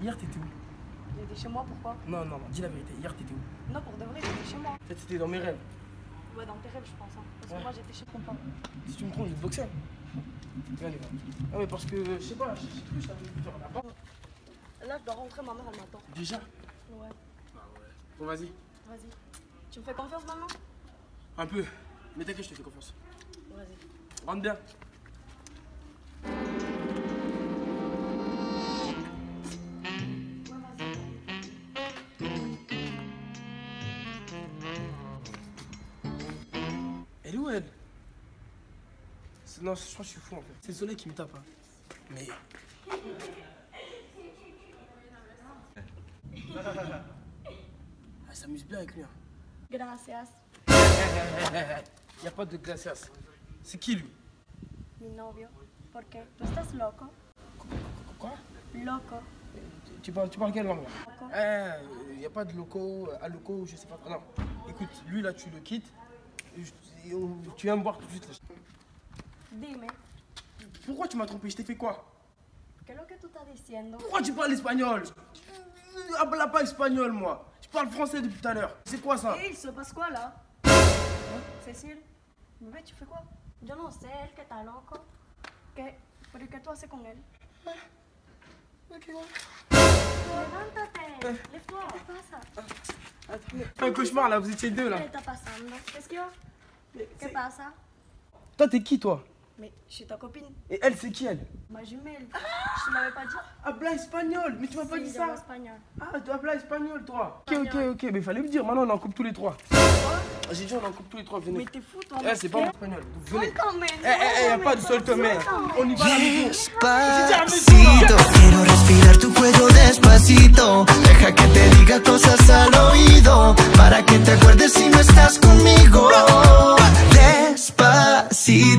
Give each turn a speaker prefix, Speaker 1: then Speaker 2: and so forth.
Speaker 1: Hier, t'étais où?
Speaker 2: J'étais chez moi, pourquoi?
Speaker 1: Non, non, dis la vérité. Hier, t'étais où?
Speaker 2: Non, pour de vrai, j'étais chez moi.
Speaker 1: Peut-être t'étais dans mes rêves.
Speaker 2: Ouais, dans tes rêves, je pense. hein. Parce que
Speaker 1: Ouais.
Speaker 2: moi, j'étais chez moi.
Speaker 1: Si tu me trompes, je vais te boxer. Gars. Ah, mais parce que, je sais pas, je sais plus, je t'avais là-bas.
Speaker 2: Là, je dois rentrer, ma mère, elle m'attend.
Speaker 1: Déjà?
Speaker 2: Ouais,
Speaker 1: Bon, vas-y.
Speaker 2: vas-y. Tu me fais confiance maintenant
Speaker 1: Un peu. Mais t'inquiète, je te fais confiance.
Speaker 2: Vas-y.
Speaker 1: Rentre bien. Elle est où elle? Non, je crois que je suis fou en fait. C'est le soleil qui me tape. hein. Mais. Elle s'amuse bien avec lui. Hein.
Speaker 2: Gracias.
Speaker 1: Y a pas de glacias. C'est qui lui?
Speaker 2: Mi novio. ¿Por qué? ¿Tú estás loco?
Speaker 1: Quoi?
Speaker 2: Loco.
Speaker 1: tu parles, tu parles quelle langue là? Il n'y a pas de locaux, à locaux, je sais pas. Non, écoute, lui là, tu le quittes. Et je- et on- tu viens me voir tout de suite. là.
Speaker 2: Dime,
Speaker 1: Pourquoi tu m'as trompé? Je t'ai fait quoi?
Speaker 2: ¿qué es lo que estás diciendo?
Speaker 1: Pourquoi tu parles espagnol? Habla pas espagnol, moi. Je parle français depuis tout à l'heure. C'est quoi ça?
Speaker 2: Hey, il se passe quoi là? Cécile, bébé, tu fais quoi? Yo no sé, él que está loco. ¿Qué? ¿Pero y qué tú haces con él? Levántate, lève-toi, ¿qué pasa?
Speaker 1: Un cauchemar là, vous étiez deux
Speaker 2: ¿Qué
Speaker 1: là?
Speaker 2: le está pasando? ¿Qué yo? ¿Qué pasa?
Speaker 1: Toi, t'es qui toi?
Speaker 2: Mais je suis ta copine,
Speaker 1: Et elle, c'est qui elle?
Speaker 2: Ma jumelle. Je te l'avais pas dit?
Speaker 1: Habla espagnol Mais tu m'as pas dit ça
Speaker 2: espagnol.
Speaker 1: Ah, tu habla espagnol toi Ok, ok,
Speaker 2: Espagnol.
Speaker 1: ok, mais fallait me dire. Maintenant, on en coupe tous les trois. J'ai dit, on en coupe tous les trois. Venez.
Speaker 2: Mais t'es fou, toi.
Speaker 1: Eh, c'est pas mon espagnol. Venez. Eh, eh, eh, y a pas de suéltame. On y va.
Speaker 3: Despacito, quiero respirar tu cuello despacito. Deja que te diga cosas al oído. Para que te acuerdes si no estás conmigo. Despacito.